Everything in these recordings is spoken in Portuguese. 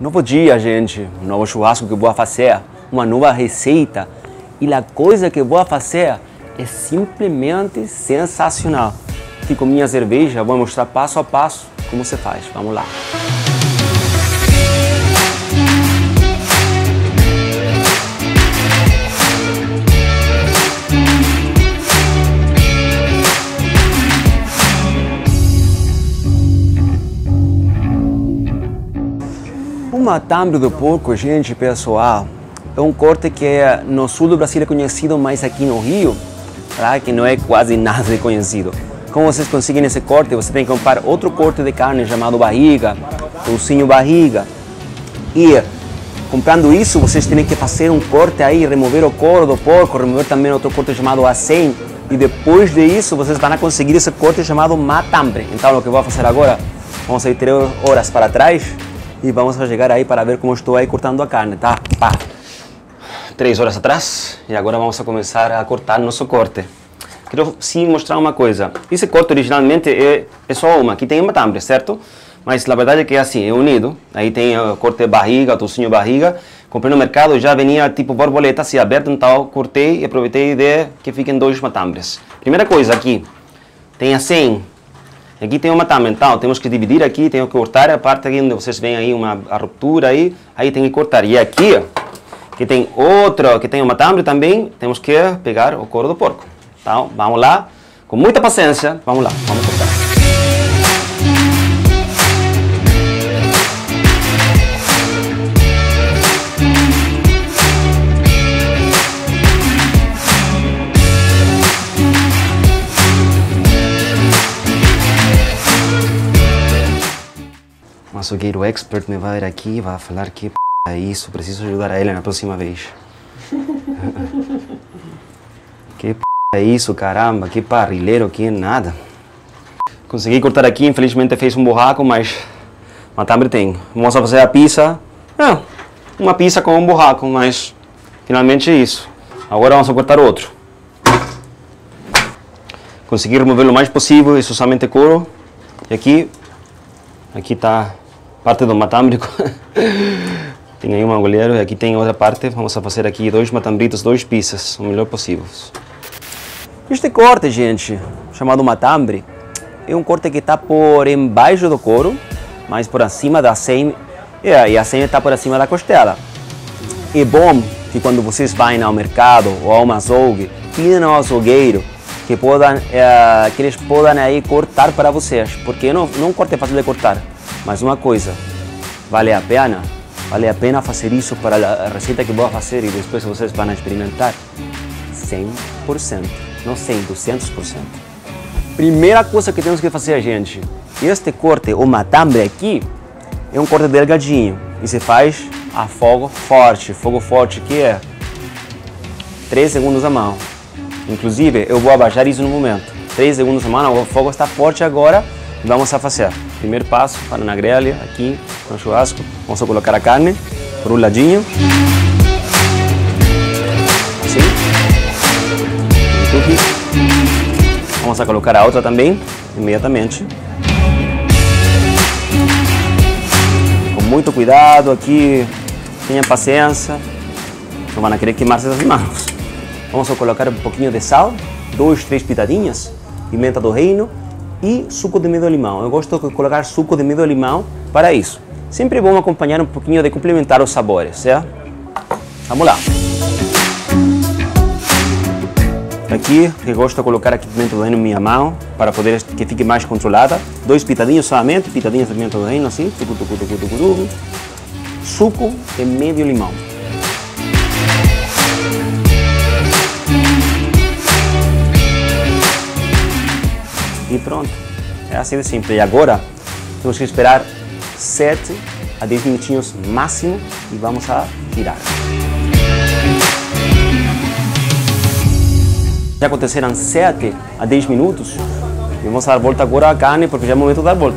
Novo dia, gente. Um novo churrasco que vou fazer. Uma nova receita. E a coisa que vou fazer é simplesmente sensacional. Aqui com minha cerveja, vou mostrar passo a passo como você faz. Vamos lá. Matambre do porco, gente, pessoal, é um corte que é, no sul do Brasil é conhecido, mas aqui no Rio, tá? que não é quase nada conhecido. Como vocês conseguem esse corte? Você tem que comprar outro corte de carne chamado barriga, toucinho barriga. E comprando isso, vocês têm que fazer um corte aí, remover o couro do porco, remover também outro corte chamado acém. E depois disso, vocês vão conseguir esse corte chamado matambre. Então, o que eu vou fazer agora, vamos ir três horas para trás e vamos chegar aí para ver como estou aí cortando a carne, tá? Pá. Três horas atrás e agora vamos a começar a cortar nosso corte. Quero sim mostrar uma coisa. Esse corte originalmente é, é só uma, aqui tem uma tambre, certo? Mas na verdade é que é assim, é unido. Aí tem o corte de barriga, tocinho barriga. Comprei no mercado já venia tipo borboleta assim aberto, então cortei e aproveitei de que fiquem dois matambres. Primeira coisa aqui, tem assim, Aqui tem uma também, então temos que dividir aqui, tenho que cortar a parte aqui onde vocês veem aí uma a ruptura aí, aí tem que cortar. E aqui, que tem outra, que tem uma tambre também, temos que pegar o couro do porco. Então, vamos lá, com muita paciência, vamos lá, vamos cortar. Açougueiro expert me vai vir aqui e vai falar que p é isso, preciso ajudar a ele na próxima vez. que p é isso, caramba, que parrilheiro, que nada. Consegui cortar aqui, infelizmente fez um burraco, mas uma tambre tem. Vamos fazer a pizza. É, uma pizza com um burraco, mas finalmente é isso. Agora vamos cortar outro. Consegui remover o mais possível, isso somente couro. E aqui, aqui está parte do matambre. tem aí um agulheiro e aqui tem outra parte. Vamos fazer aqui dois matambritos, dois pizzas, o melhor possível. Este corte, gente, chamado matambre, é um corte que está por embaixo do couro, mas por acima da seme, e a seme está por acima da costela. É bom que quando vocês vão ao mercado ou a um açougue, pedem ao açougueiro que, podam, é, que eles podem aí cortar para vocês, porque não, não corte é fácil de cortar. Mas uma coisa, vale a pena? Vale a pena fazer isso para a receita que vou fazer e depois vocês vão experimentar? 100%, não 100, 200%. Primeira coisa que temos que fazer, gente, este corte, o matambre aqui, é um corte delgadinho e se faz a fogo forte. Fogo forte que é 3 segundos a mão. Inclusive, eu vou abaixar isso no momento. 3 segundos a mão, o fogo está forte agora vamos a fazer. Primeiro passo, para na grelha, aqui no churrasco, vamos colocar a carne por um ladinho. Assim. Vamos colocar a outra também, imediatamente. Com muito cuidado aqui, tenha paciência, não vão querer queimar as mãos. Vamos colocar um pouquinho de sal, dois, três pitadinhas, pimenta do reino e suco de meio de limão. Eu gosto de colocar suco de meio de limão para isso. Sempre bom acompanhar um pouquinho de complementar os sabores, certo? Vamos lá. Aqui, eu gosto de colocar aqui pimenta do reino na minha mão, para poder que fique mais controlada. Dois pitadinhos somente, pitadinhas de pimenta do reino, assim, tucu, tucu, tucu, tucu, tucu. Suco de meio limão. E pronto. É assim de simples. E agora, temos que esperar 7 a 10 minutinhos máximo e vamos a tirar. Já aconteceram 7 a 10 minutos. E vamos dar volta agora à carne, porque já é momento de dar volta.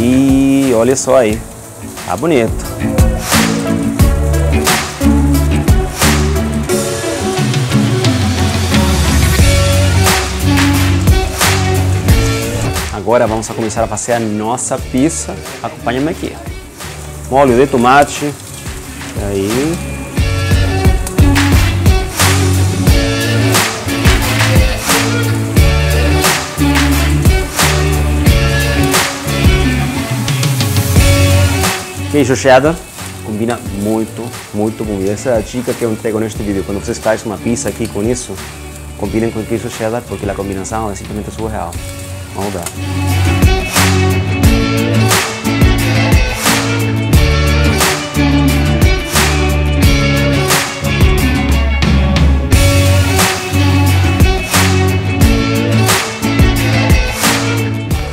E olha só aí. Tá bonito. Agora vamos a começar a fazer a nossa pizza. Acompanha-me aqui. Molho de tomate. Aí. Queijo cheddar combina muito, muito com Essa é a dica que eu entrego neste vídeo. Quando vocês fazem uma pizza aqui com isso, combinem com queijo cheddar porque a combinação é simplesmente surreal. Vamos ver.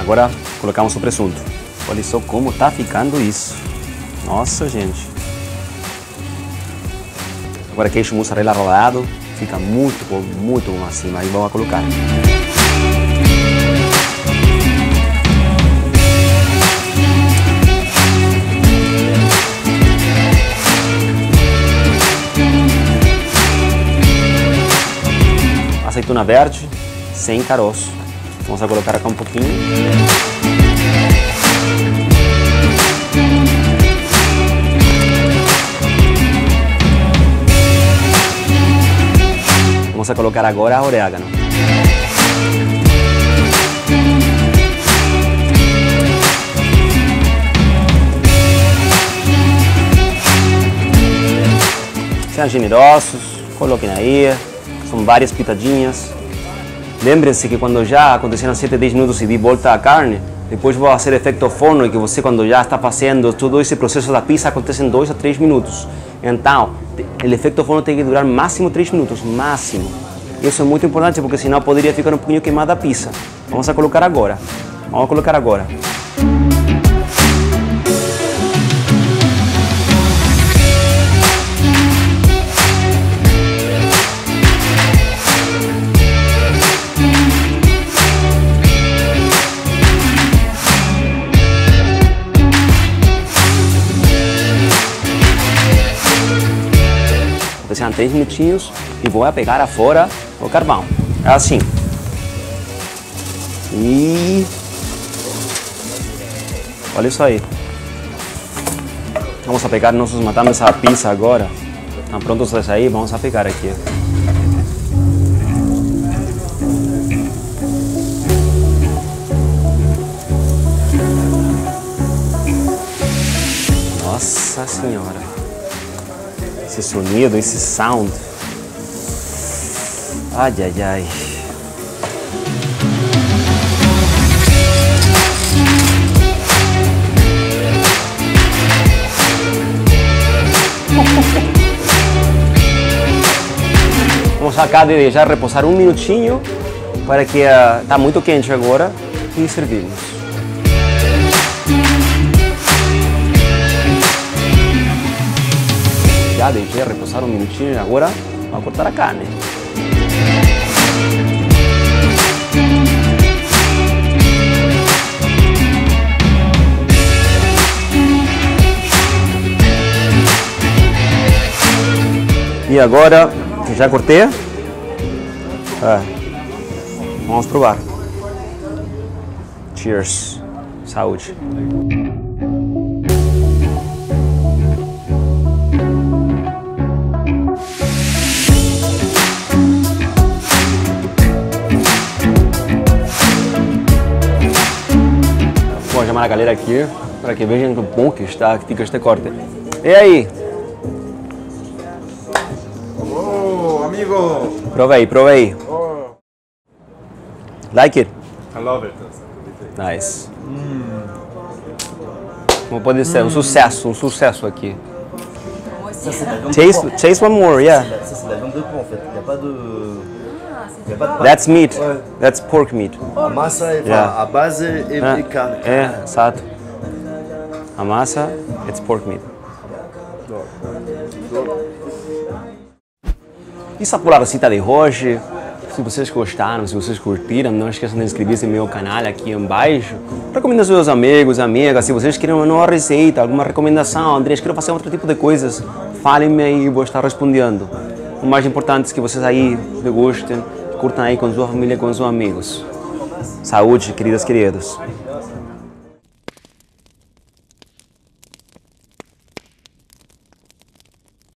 Agora colocamos o presunto. Olha só como tá ficando isso. Nossa, gente. Agora queijo mussarela rolado. Fica muito bom, muito bom assim. Aí vamos colocar. Azeitona verde, sem caroço. Vamos colocar aqui um pouquinho. Vamos a colocar agora orégano. Sejam generosos, coloquem aí, são várias pitadinhas. Lembrem-se que quando já aconteceram 7, 10 minutos e de volta a carne, depois vou fazer efeito forno e que você quando já está fazendo todo esse processo da pizza acontece em 2 a 3 minutos. Então, o efeito forno tem que durar máximo 3 minutos, máximo. Isso é muito importante porque senão poderia ficar um pouquinho queimada a pizza. Vamos a colocar agora. Vamos colocar agora. Deixar 3 minutinhos e vou pegar afora o carvão. É assim. E olha isso aí. Vamos a pegar nossos matando essa pizza agora. Estão prontos a sair? Vamos a pegar aqui. Nossa senhora. Esse sonido, esse sound. Ai, ai, ai. Vamos acá de deixar reposar um minutinho para que está uh, muito quente agora e servimos. Já deixei reposar um minutinho e agora vamos cortar a carne. E agora, que já cortei, vamos provar. Cheers. Saúde. Chamar a galera aqui para que vejam que bom que está, que fica este corte. E aí? amigo. Provei, provei. Oh. Like it? I love it. Nice. Como pode ser? Um sucesso, um sucesso aqui. Ça, c'est de la viande de Taste, taste one more, yeah. Ça, c'est la viande de porc en fait. Il n'y a pas de. That's meat. That's pork meat. A massa é Yeah. a base é, é carne. É, exato. A massa, it's pork meat. Isso é a receita de hoje. Se vocês gostaram, se vocês curtiram, não esqueçam de inscrever-se no meu canal aqui embaixo. Recomenda aos seus amigos, amigas. Se vocês querem uma nova receita, alguma recomendação, Andrés, quero fazer outro tipo de coisas, falem-me aí e vou estar respondendo. O mais importante é que vocês aí degustem, curtam aí com sua família com seus amigos. Saúde, queridas, queridos.